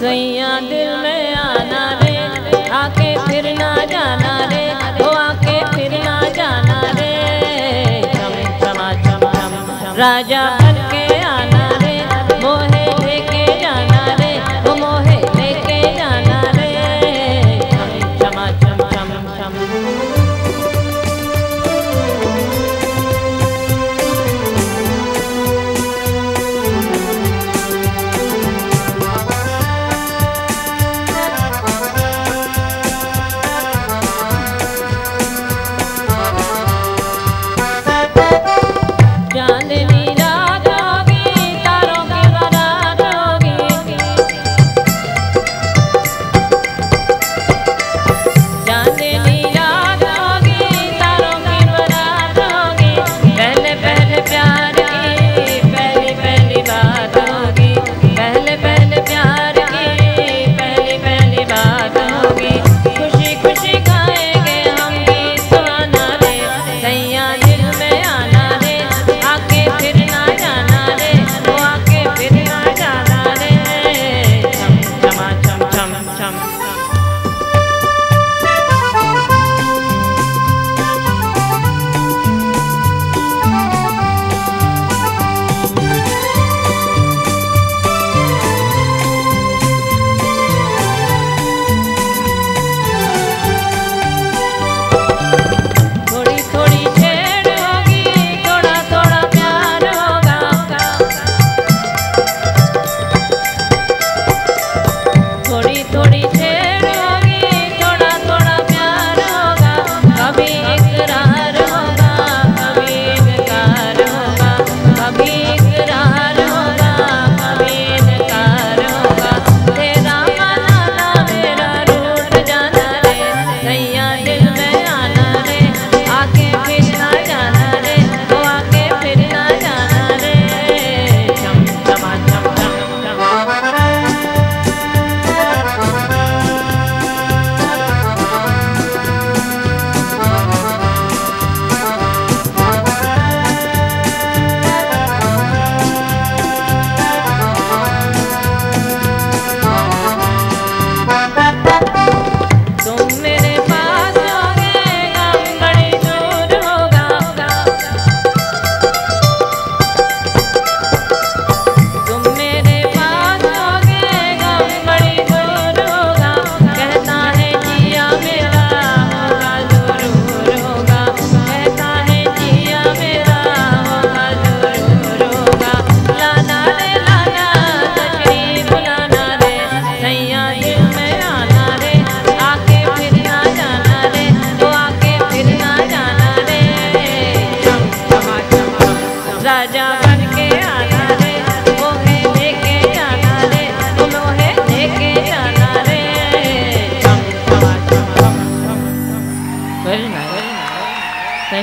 सैया दिल में आना रे, आके फिर ना जाना रे हो आके फिर ना जाना रे। राजा